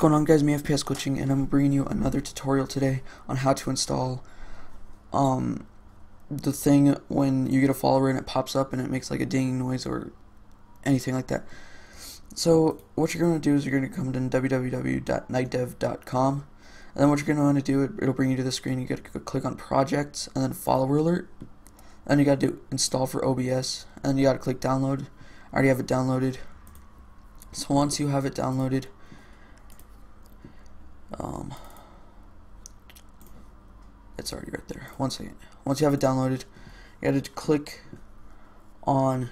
going on guys, me FPS Glitching, and I'm bringing you another tutorial today on how to install um, the thing when you get a follower and it pops up and it makes like a dinging noise or anything like that. So what you're going to do is you're going to come to www.nightdev.com and then what you're going to want to do, it, it'll bring you to the screen, you got to click on projects and then follower alert and you got to do install for OBS and you got to click download. I already have it downloaded. So once you have it downloaded, um, it's already right there. One second. Once you have it downloaded, you got to click on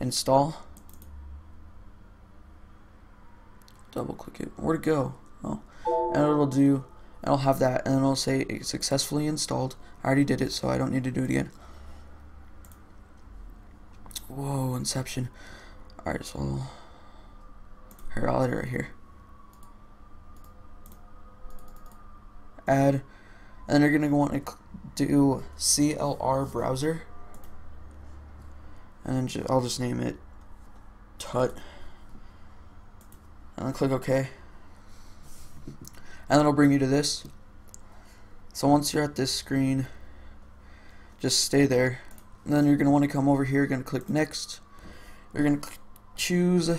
install. Double click it. Where'd it go? Oh, and it'll do. It'll have that, and it'll say it successfully installed. I already did it, so I don't need to do it again. Whoa, Inception. Alright, so here, I'll add it right here. Add and then you're gonna want to do CLR browser. And ju I'll just name it tut. And then click OK. And it'll bring you to this. So once you're at this screen just stay there. And then you're gonna want to come over here gonna click next. You're gonna choose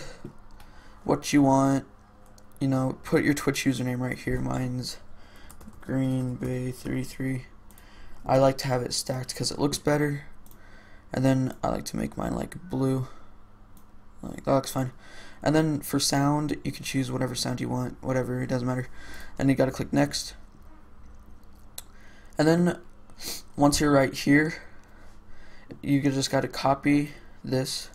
what you want. You know put your Twitch username right here mine's Green Bay 33. I like to have it stacked because it looks better. And then I like to make mine like blue. Like that looks fine. And then for sound, you can choose whatever sound you want, whatever, it doesn't matter. And you gotta click next. And then once you're right here, you just gotta copy this.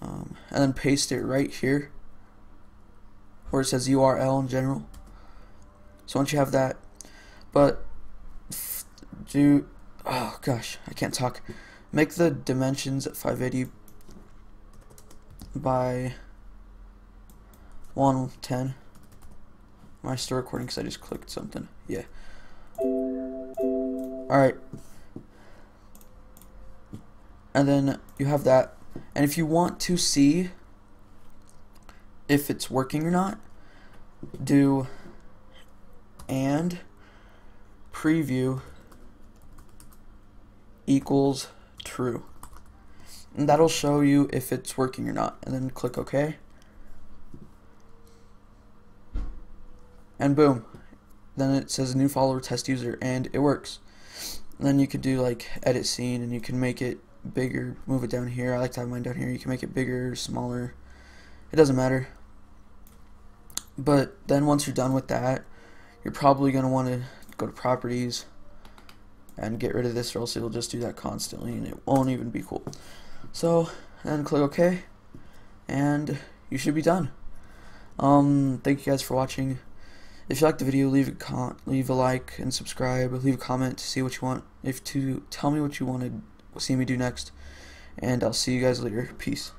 Um, and then paste it right here where it says URL in general. So once you have that, but do, oh gosh, I can't talk. Make the dimensions 580 by 110. Am I still recording because I just clicked something? Yeah. Alright. And then you have that. And if you want to see if it's working or not, do and preview equals true. And that'll show you if it's working or not. And then click OK. And boom. Then it says new follower test user and it works. And then you could do like edit scene and you can make it bigger, move it down here. I like to have mine down here. You can make it bigger, smaller. It doesn't matter. But then once you're done with that, you're probably going to want to go to properties and get rid of this or else it'll just do that constantly and it won't even be cool. So then click OK and you should be done. Um, thank you guys for watching. If you liked the video, leave a leave a like and subscribe. Leave a comment to see what you want. If to tell me what you want to see me do next, and I'll see you guys later. Peace.